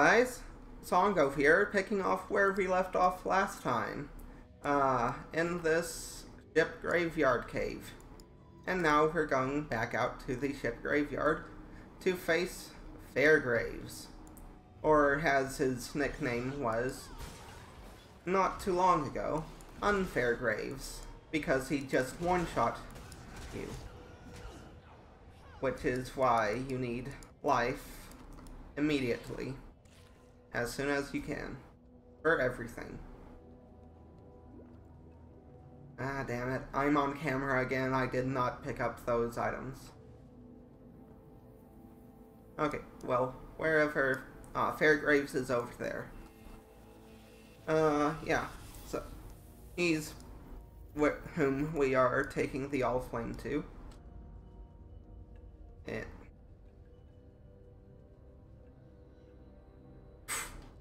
Guys, Songo here, picking off where we left off last time. Uh, in this ship graveyard cave. And now we're going back out to the ship graveyard to face Fairgraves. Or as his nickname was not too long ago, Unfairgraves. Because he just one-shot you. Which is why you need life immediately as soon as you can. For everything. Ah, damn it. I'm on camera again. I did not pick up those items. Okay, well, wherever... Uh, Fairgraves is over there. Uh, yeah. So, he's wh whom we are taking the All Flame to. And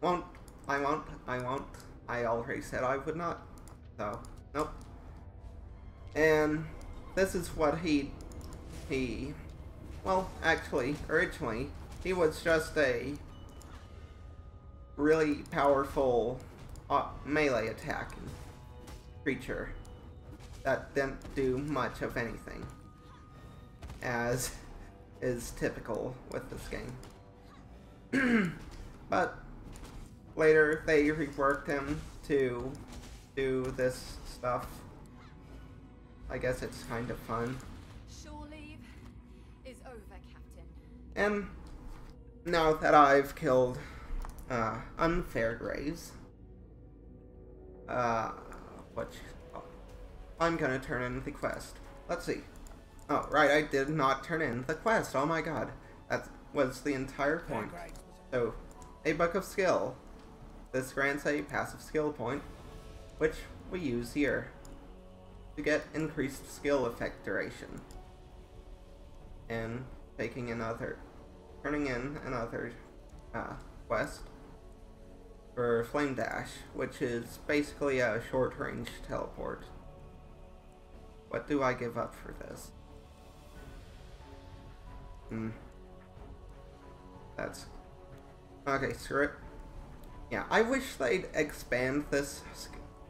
Won't. I won't. I won't. I already said I would not. So, nope. And this is what he... He... Well, actually, originally, he was just a really powerful uh, melee attack creature that didn't do much of anything, as is typical with this game. but later they reworked him to do this stuff. I guess it's kind of fun. Shore leave is over, Captain. And now that I've killed uh, Unfairgraves, uh, what? Oh, I'm gonna turn in the quest. Let's see. Oh, right, I did not turn in the quest. Oh my god. That was the entire point. So, a book of skill. This grants a passive skill point, which we use here to get increased skill effect duration. And taking another, turning in another uh, quest for Flame Dash, which is basically a short range teleport. What do I give up for this? Hmm. That's... Okay, screw it. Yeah, I wish they'd expand this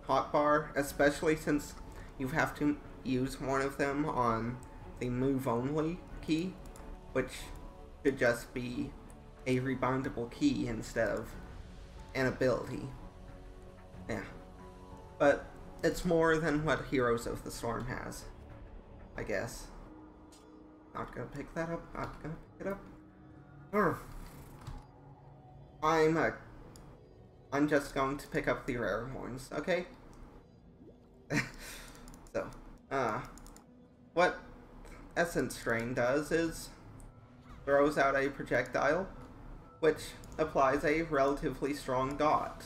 hotbar, especially since you have to use one of them on the move only key, which should just be a reboundable key instead of an ability. Yeah. But it's more than what Heroes of the Storm has, I guess. Not gonna pick that up, not gonna pick it up. Urgh. I'm a I'm just going to pick up the rare horns, okay? so, uh, what Essence Drain does is throws out a projectile, which applies a relatively strong dot.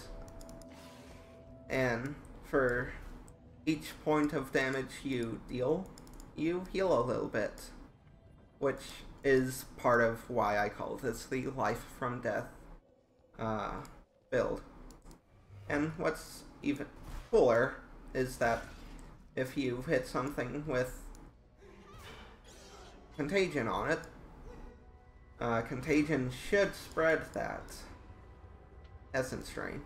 And for each point of damage you deal, you heal a little bit, which is part of why I call this the life from death uh, build. And what's even cooler is that if you hit something with contagion on it, uh, contagion should spread that essence drain.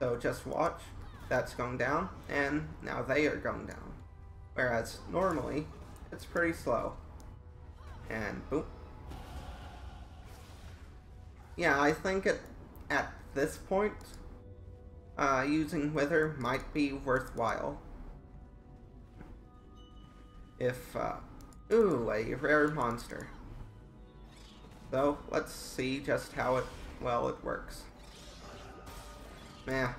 So just watch, that's going down, and now they are going down. Whereas normally, it's pretty slow. And boom. Yeah, I think it, at this point, uh, using Wither might be worthwhile. If, uh, ooh, a rare monster. So, let's see just how it, well, it works. Nah,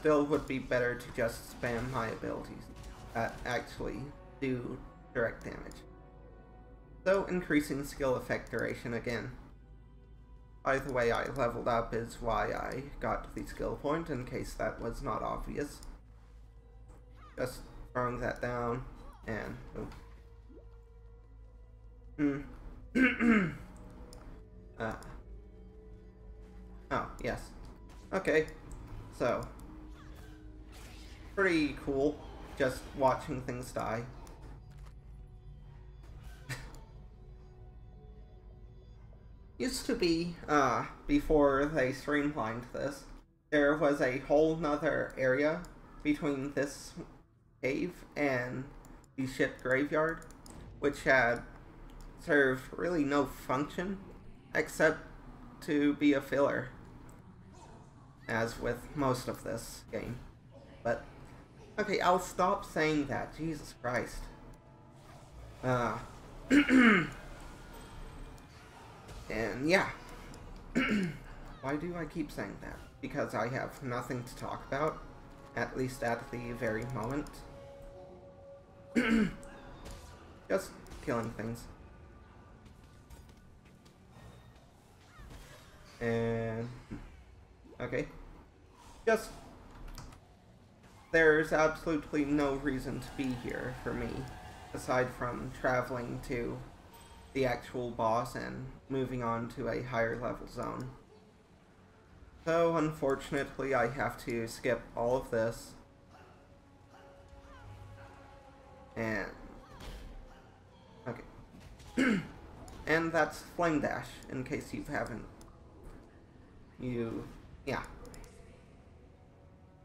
still would be better to just spam my abilities that actually do direct damage. So, increasing skill effect duration again. By the way I leveled up is why I got the skill point, in case that was not obvious. Just throwing that down, and... Hmm. uh. Oh, yes. Okay, so... Pretty cool, just watching things die. Used to be, uh, before they streamlined this, there was a whole nother area between this cave and the ship graveyard, which had served really no function except to be a filler, as with most of this game. But, okay, I'll stop saying that. Jesus Christ. Uh, and yeah. Why do I keep saying that? Because I have nothing to talk about, at least at the very moment. Just killing things. And okay. Just there's absolutely no reason to be here for me aside from traveling to the actual boss and moving on to a higher level zone. So unfortunately I have to skip all of this. And okay. And that's Flame Dash in case you haven't. You yeah.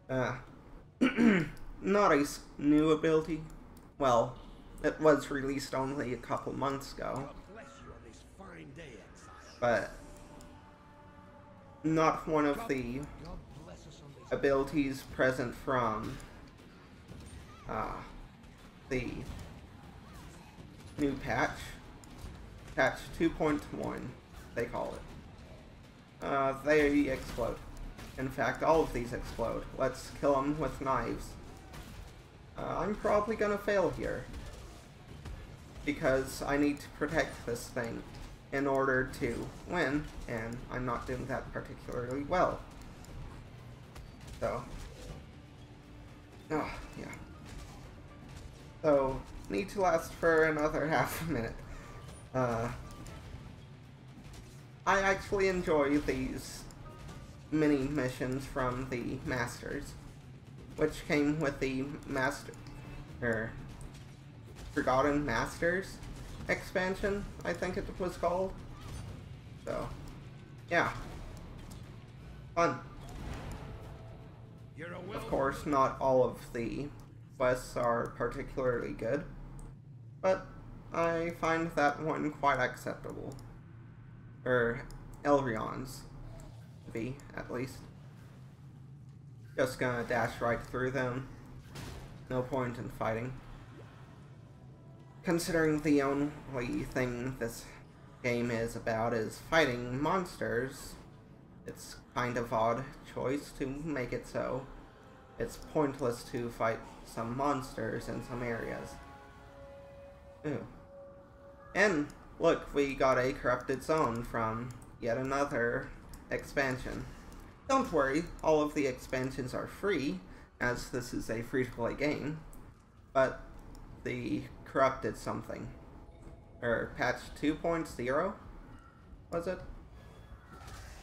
Uh not a new ability? Well it was released only a couple months ago. But not one of the abilities present from uh, the new patch. Patch 2.1, they call it. Uh, they explode. In fact, all of these explode. Let's kill them with knives. Uh, I'm probably gonna fail here because I need to protect this thing in order to win, and I'm not doing that particularly well. So, oh, yeah. So, need to last for another half a minute. Uh, I actually enjoy these mini missions from the Masters, which came with the Master, er, Forgotten Masters expansion, I think it was called. So, yeah. Fun. Of course, not all of the quests are particularly good, but I find that one quite acceptable. Or Elreon's, to be, at least. Just gonna dash right through them. No point in fighting considering the only thing this game is about is fighting monsters, it's kind of odd choice to make it so. It's pointless to fight some monsters in some areas. Ooh. And look, we got a corrupted zone from yet another expansion. Don't worry, all of the expansions are free, as this is a free-to-play game, but the corrupted something. Or patch 2.0, was it?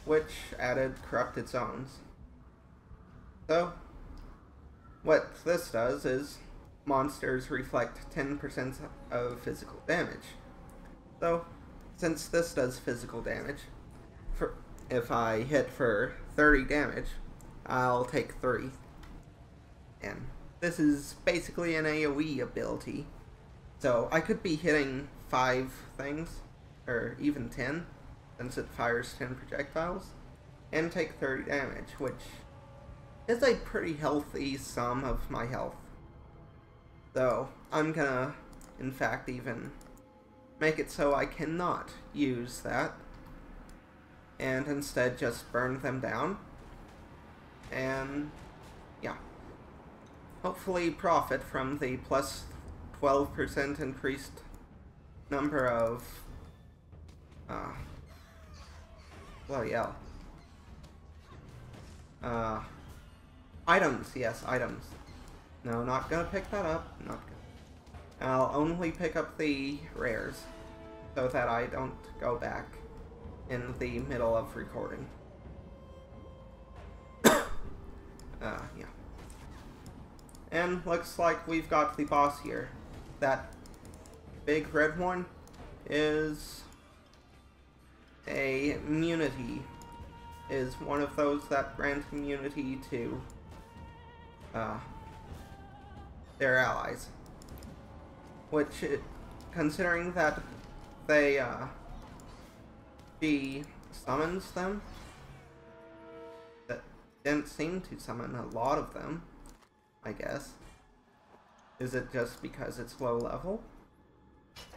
Which added corrupted zones. So, what this does is monsters reflect 10% of physical damage. So, since this does physical damage, for if I hit for 30 damage, I'll take 3. And this is basically an AoE ability so I could be hitting five things, or even ten, since it fires ten projectiles, and take 30 damage, which is a pretty healthy sum of my health. So I'm gonna, in fact, even make it so I cannot use that, and instead just burn them down, and yeah. Hopefully profit from the plus 12% increased number of uh well yeah. Uh items yes items. No not gonna pick that up not gonna. I'll only pick up the rares so that I don't go back in the middle of recording. Uh yeah. And looks like we've got the boss here that big red one is a immunity is one of those that grant immunity to uh, their allies. Which, uh, considering that they, uh, summons them, that didn't seem to summon a lot of them, I guess. Is it just because it's low level?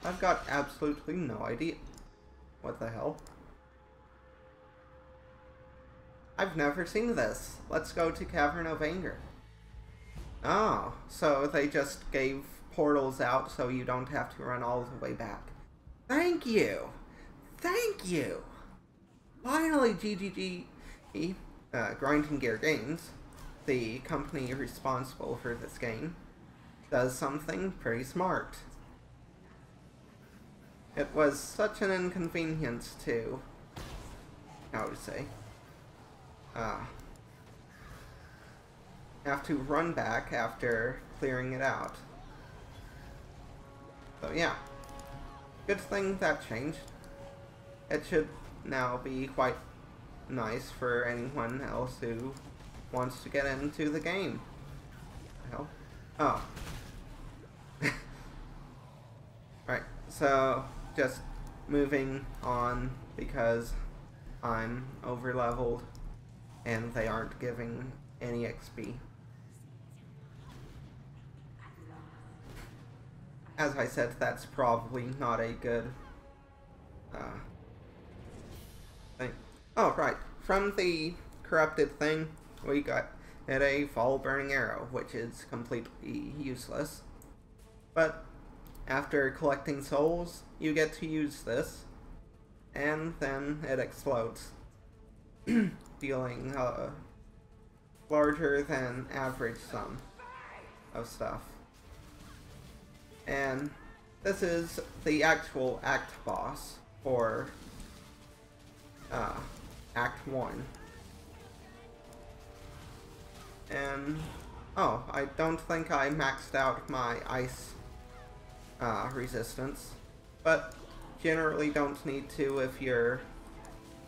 I've got absolutely no idea. What the hell? I've never seen this. Let's go to Cavern of Anger. Oh, so they just gave portals out so you don't have to run all the way back. Thank you! Thank you! Finally, GGG, uh, Grinding Gear Games, the company responsible for this game, does something pretty smart. It was such an inconvenience to, how to say, uh, have to run back after clearing it out. So yeah, good thing that changed. It should now be quite nice for anyone else who wants to get into the game. Hell? Oh. right, so just moving on because I'm over leveled and they aren't giving any XP. As I said, that's probably not a good uh, thing. Oh, right. From the corrupted thing, we got a fall burning arrow, which is completely useless. But after collecting souls, you get to use this, and then it explodes, dealing a uh, larger than average sum of stuff. And this is the actual act boss for uh, Act 1. And, oh, I don't think I maxed out my ice uh, resistance, but generally don't need to if you're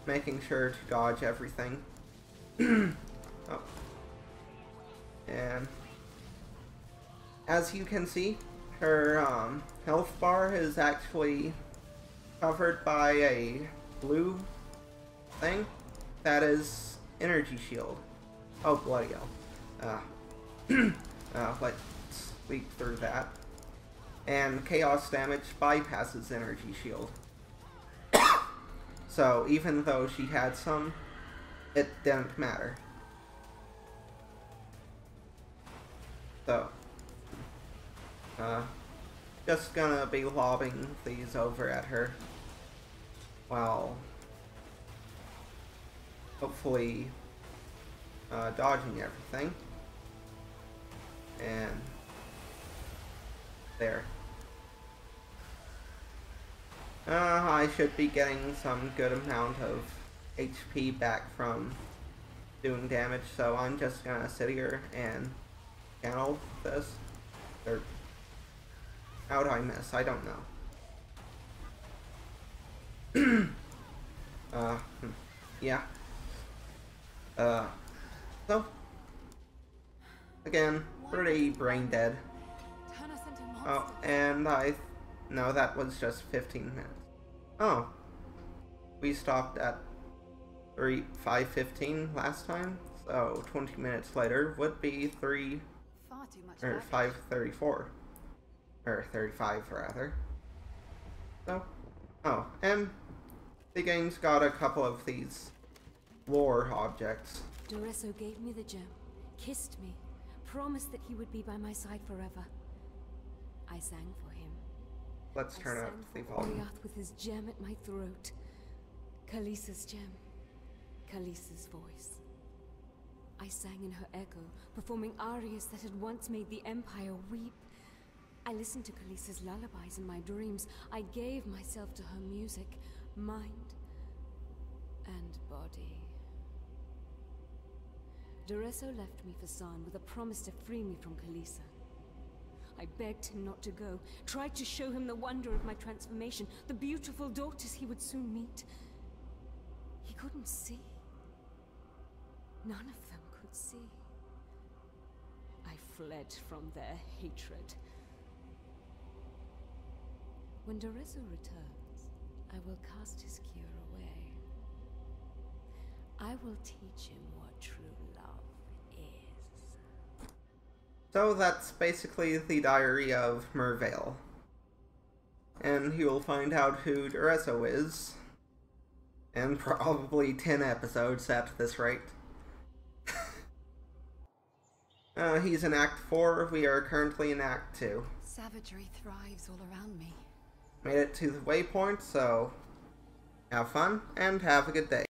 making sure to dodge everything. oh. And as you can see, her um, health bar is actually covered by a blue thing that is energy shield. Oh, bloody hell. Uh, uh, let's leap through that and chaos damage bypasses energy shield. so even though she had some, it didn't matter. So, uh, just gonna be lobbing these over at her while hopefully uh, dodging everything. And there. Uh, I should be getting some good amount of HP back from doing damage, so I'm just gonna sit here and channel this. Or how do I miss? I don't know. uh, hmm, yeah. Uh, so, again, pretty brain dead. Oh, and I... No, that was just 15 minutes. Oh. We stopped at 3, 5.15 last time, so 20 minutes later would be 3... Far too much or 5.34. Or 35, rather. So, oh, and the game's got a couple of these lore objects. Daresso gave me the gem, kissed me, promised that he would be by my side forever. I sang for him. Let's turn up the volume. With his gem at my throat. Kalisa's gem. Kalisa's voice. I sang in her echo, performing arias that had once made the Empire weep. I listened to Kalisa's lullabies in my dreams. I gave myself to her music, mind and body. Daresso left me for Sarn with a promise to free me from Kalisa. I begged him not to go, tried to show him the wonder of my transformation, the beautiful daughters he would soon meet. He couldn't see. None of them could see. I fled from their hatred. When Daresso returns, I will cast his cure away. I will teach him what true love. So that's basically the diary of Merveil. And he will find out who Daresso is. And probably 10 episodes at this rate. uh, he's in Act 4, we are currently in Act 2. Savagery thrives all around me. Made it to the waypoint, so have fun and have a good day.